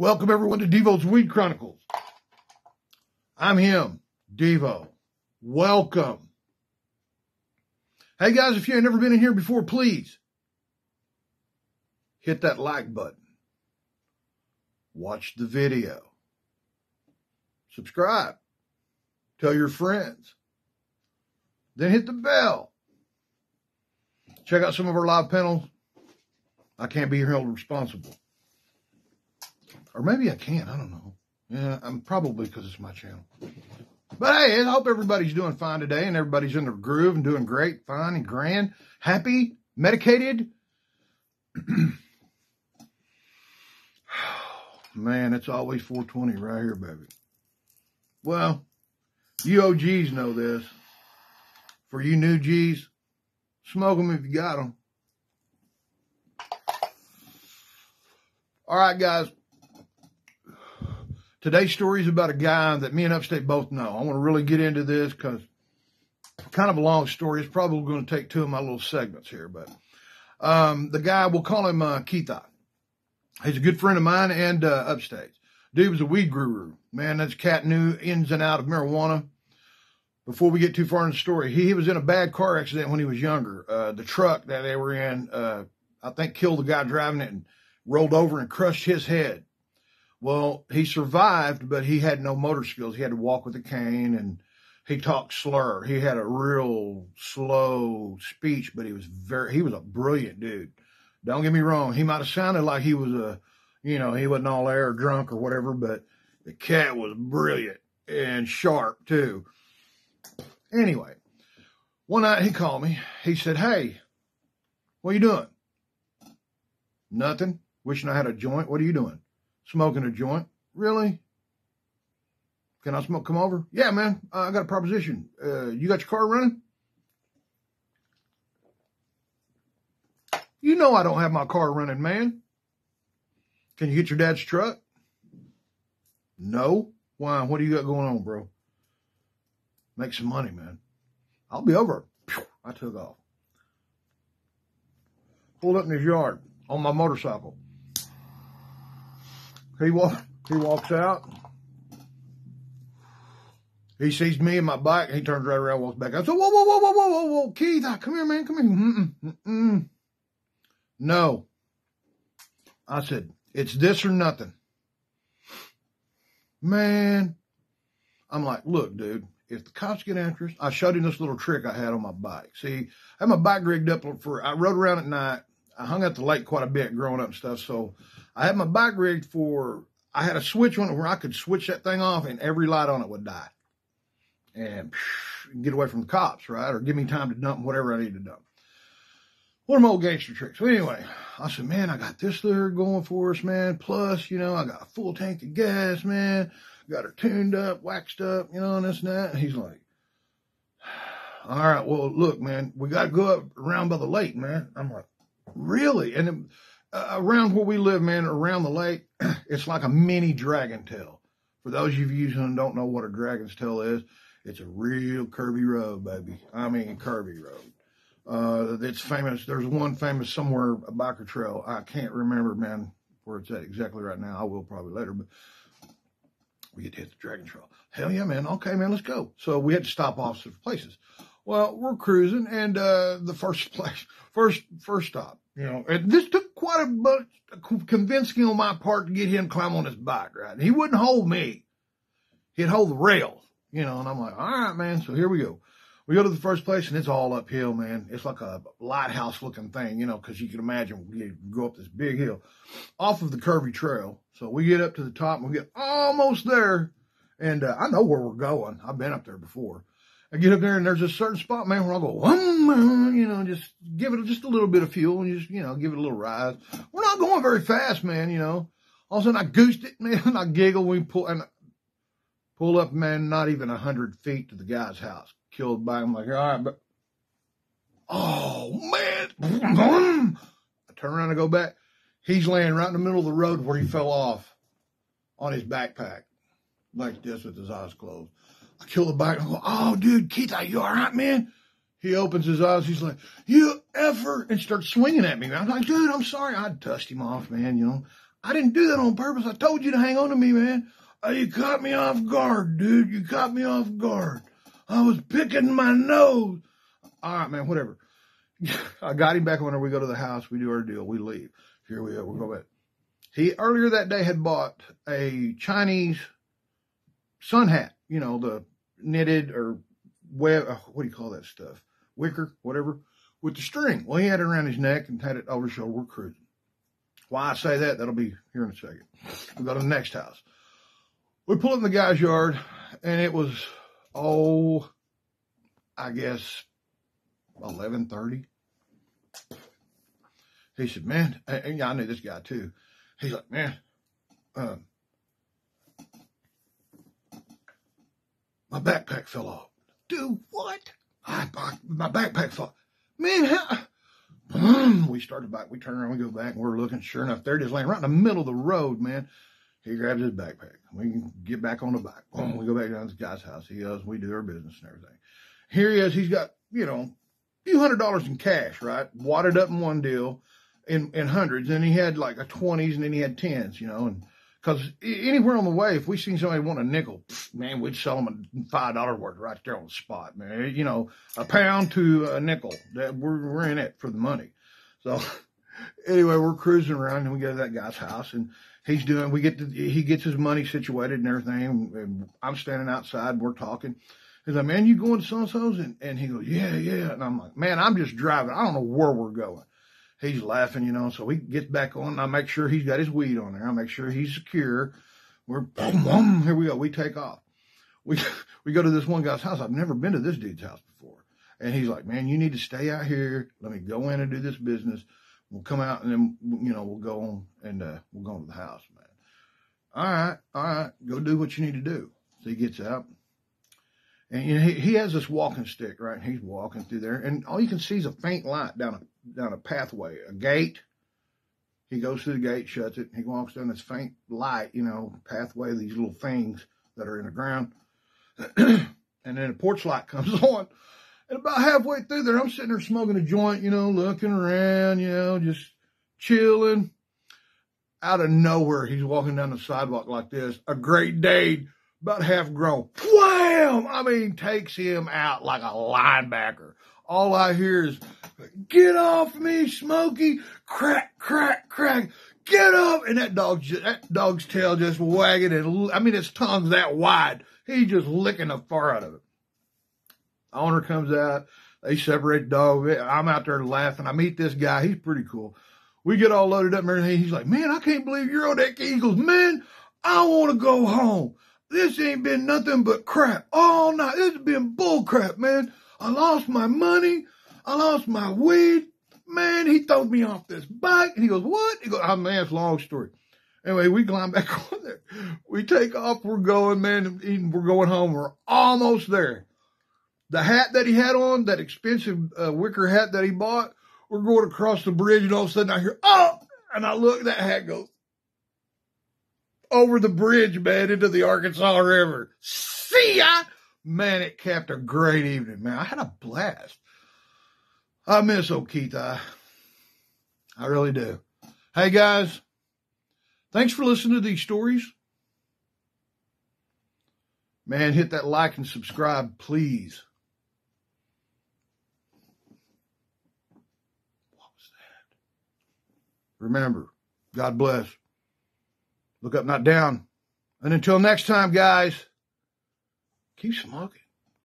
Welcome everyone to Devo's Weed Chronicles. I'm him, Devo. Welcome. Hey guys, if you ain't never been in here before, please hit that like button. Watch the video. Subscribe. Tell your friends. Then hit the bell. Check out some of our live panels. I can't be held responsible. Or maybe I can. I don't know. Yeah, I'm probably because it's my channel. But hey, I hope everybody's doing fine today and everybody's in their groove and doing great, fine and grand, happy, medicated. Man, it's always 420 right here, baby. Well, you OGs know this. For you new G's, smoke them if you got them. All right, guys. Today's story is about a guy that me and Upstate both know. I want to really get into this because kind of a long story. It's probably going to take two of my little segments here, but um, the guy, we'll call him uh, Keitha. He's a good friend of mine and uh, Upstate. Dude was a weed guru. Man, this cat knew ins and out of marijuana. Before we get too far in the story, he, he was in a bad car accident when he was younger. Uh, the truck that they were in, uh, I think, killed the guy driving it and rolled over and crushed his head. Well, he survived, but he had no motor skills. He had to walk with a cane and he talked slur. He had a real slow speech, but he was very, he was a brilliant dude. Don't get me wrong. He might have sounded like he was a, you know, he wasn't all air drunk or whatever, but the cat was brilliant and sharp too. Anyway, one night he called me. He said, Hey, what are you doing? Nothing. Wishing I had a joint. What are you doing? Smoking a joint? Really? Can I smoke? Come over? Yeah, man. Uh, I got a proposition. Uh, you got your car running? You know I don't have my car running, man. Can you get your dad's truck? No. Why? What do you got going on, bro? Make some money, man. I'll be over. I took off. Pulled up in his yard on my motorcycle. He walk, he walks out. He sees me and my bike. He turns right around, walks back. I said, "Whoa, whoa, whoa, whoa, whoa, whoa, whoa, Keith, ah, come here, man, come here." Mm-mm, mm-mm. No, I said, "It's this or nothing." Man, I'm like, "Look, dude, if the cops get after I showed him this little trick I had on my bike. See, I had my bike rigged up for. I rode around at night. I hung out the lake quite a bit growing up and stuff, so I had my bike rigged for, I had a switch on it where I could switch that thing off and every light on it would die. And psh, get away from the cops, right? Or give me time to dump whatever I need to dump. One of my old gangster tricks. So anyway, I said, man, I got this there going for us, man. Plus, you know, I got a full tank of gas, man. Got her tuned up, waxed up, you know, and this and that. And he's like, all right, well, look, man, we got to go up around by the lake, man. I'm like, really? And uh, around where we live, man, around the lake, it's like a mini dragon tail. For those of you who don't know what a dragon's tail is, it's a real curvy road, baby. I mean, curvy road. Uh, it's famous. There's one famous somewhere, a biker trail. I can't remember, man, where it's at exactly right now. I will probably later, but we get to hit the dragon trail. Hell yeah, man. Okay, man, let's go. So we had to stop off some places. Well, we're cruising and, uh, the first place, first, first stop, you know, this took quite a bit convincing on my part to get him to climb on his bike, right? And he wouldn't hold me. He'd hold the rail, you know, and I'm like, all right, man. So here we go. We go to the first place and it's all uphill, man. It's like a lighthouse looking thing, you know, cause you can imagine we go up this big hill off of the curvy trail. So we get up to the top and we get almost there. And uh, I know where we're going. I've been up there before. I get up there and there's a certain spot, man, where I go, um, you know, just give it just a little bit of fuel and just, you know, give it a little rise. We're not going very fast, man, you know. All of a sudden I goosed it, man, I giggle we pull, and pull up, man, not even a hundred feet to the guy's house. Killed by him, like, all right, but, oh, man. I turn around and go back. He's laying right in the middle of the road where he fell off on his backpack, like this with his eyes closed. I kill the bike. I go, oh, dude, Keith, are you all right, man? He opens his eyes. He's like, you ever, and starts swinging at me. I'm like, dude, I'm sorry. I dust him off, man. You know, I didn't do that on purpose. I told you to hang on to me, man. Oh, you caught me off guard, dude. You caught me off guard. I was picking my nose. All right, man, whatever. I got him back when we go to the house. We do our deal. We leave. Here we are. We go back. He earlier that day had bought a Chinese sun hat, you know, the knitted or web, uh, what do you call that stuff? Wicker, whatever, with the string. Well, he had it around his neck and had it over his shoulder. We're cruising. Why I say that, that'll be here in a second. We go to the next house. We pull in the guy's yard and it was, oh, I guess 1130. He said, man, and I knew this guy too. He's like, man, uh, my backpack fell off. Do what? I, my backpack fell. Man, how? we started back. We turn around, we go back, and we're looking. Sure enough, there it is, laying right in the middle of the road, man. He grabs his backpack. We can get back on the bike. Boom, we go back down to the guy's house. He goes, we do our business and everything. Here he is. He's got, you know, a few hundred dollars in cash, right? Wadded up in one deal in, in hundreds. And he had like a twenties and then he had tens, you know, and cause anywhere on the way, if we seen somebody want a nickel, man, we'd sell them a five dollar worth right there on the spot, man. You know, a pound to a nickel that we're, we're in it for the money. So anyway, we're cruising around and we go to that guy's house and he's doing, we get to, he gets his money situated and everything. And I'm standing outside, we're talking. He's like, man, you going to so-and-so's? And, and he goes, yeah, yeah. And I'm like, man, I'm just driving. I don't know where we're going. He's laughing, you know, so he gets back on. I make sure he's got his weed on there. I make sure he's secure. We're, boom, boom, here we go. We take off. We, we go to this one guy's house. I've never been to this dude's house before. And he's like, man, you need to stay out here. Let me go in and do this business. We'll come out and then, you know, we'll go on and, uh, we'll go to the house, man. All right. All right. Go do what you need to do. So he gets out and you know, he, he has this walking stick, right? He's walking through there and all you can see is a faint light down down a pathway, a gate. He goes through the gate, shuts it. He walks down this faint light, you know, pathway, these little things that are in the ground. and then a porch light comes on. And about halfway through there, I'm sitting there smoking a joint, you know, looking around, you know, just chilling. Out of nowhere, he's walking down the sidewalk like this. A Great Dane, about half grown. Wham! I mean, takes him out like a linebacker. All I hear is, get off me, Smokey! Crack, crack, crack! Get up! And that dog, that dog's tail just wagging and, I mean, its tongue's that wide. He's just licking the far out of it. Owner comes out. They separate the dog. I'm out there laughing. I meet this guy. He's pretty cool. We get all loaded up and everything. He's like, man, I can't believe you're on that Eagles. Man, I want to go home. This ain't been nothing but crap all night. This has been bull crap, man. I lost my money. I lost my weed. Man, he threw me off this bike. And he goes, what? He goes, oh man, it's a long story. Anyway, we climb back on there. We take off. We're going, man. We're going home. We're almost there. The hat that he had on, that expensive uh, wicker hat that he bought, we're going across the bridge and all of a sudden I hear, oh, and I look, that hat goes over the bridge, man, into the Arkansas River. See ya! Man, it kept a great evening, man. I had a blast. I miss Keith. I, I really do. Hey guys, thanks for listening to these stories. Man, hit that like and subscribe, please. What was that? Remember, God bless. Look up, not down. And until next time, guys, keep smoking.